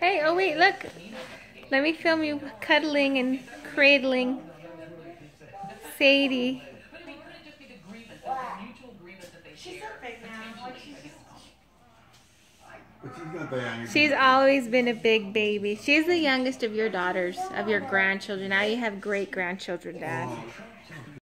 Hey, oh wait, look. Let me film you cuddling and cradling Sadie. She's always been a big baby. She's the youngest of your daughters, of your grandchildren. Now you have great grandchildren, Dad.